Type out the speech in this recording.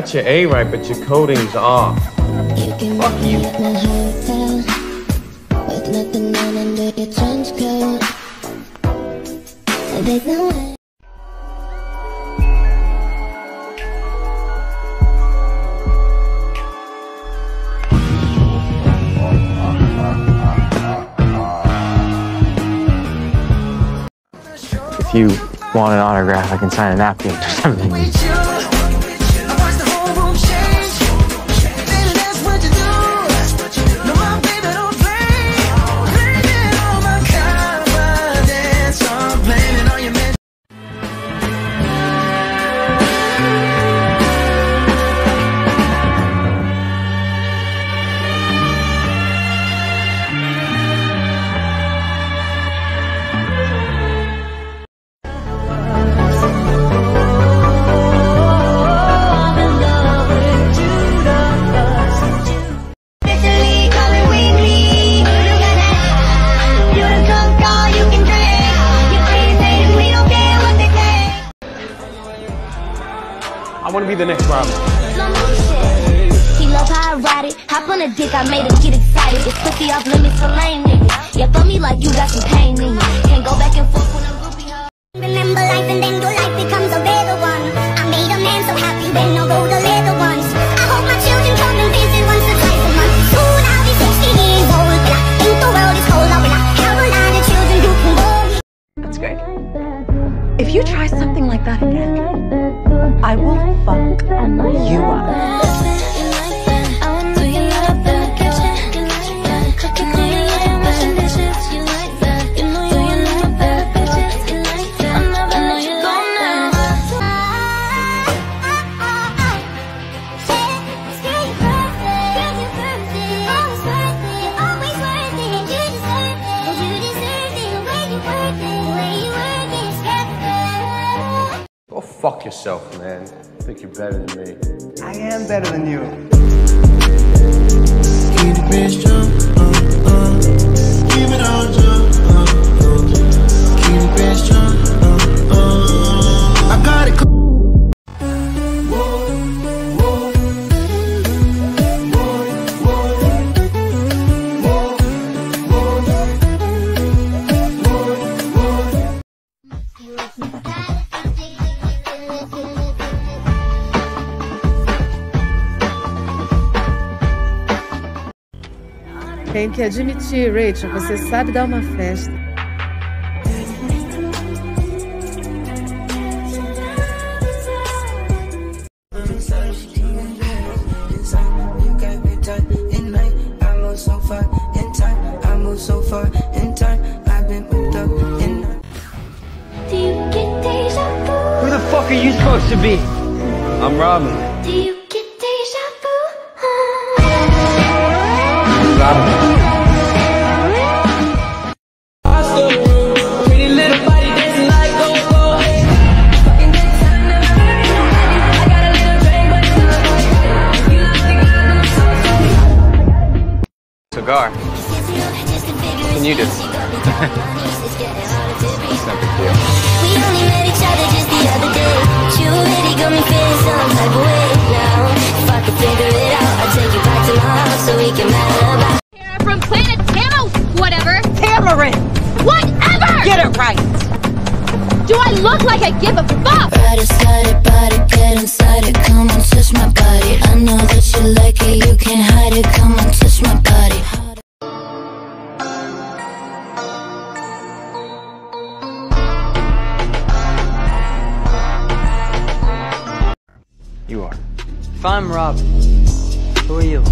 got your A right, but your coding's off. Fuck you. With nothing on under your trench coat. There's no way. If you want an autograph, I can sign a napkin or something. I want to be the next Robin. How I ride it. Hop on a dick, I made get excited. Pussy off limits for lame niggas. Yeah, me like you got some pain in you. Can't go back fuck yourself, man. I think you're better than me. I am better than you. Keep the bass jump, uh, uh. Keep it all Tem que admitir, Rachel, você sabe dar uma festa. Do you get deja vu? Who the fuck are you supposed to be? I'm Robin. Cigar. What can you do? It's no big deal. We only met each other just the other day. You already got me feeling some type of way now. If I could figure it out, I'll take you back to my house so we can matter about. from Planet Tamo, whatever. Tamaran! Whatever! Get it right! Do I look like I give a fuck? Ride inside it, body, get inside You are. If I'm Robin, who are you?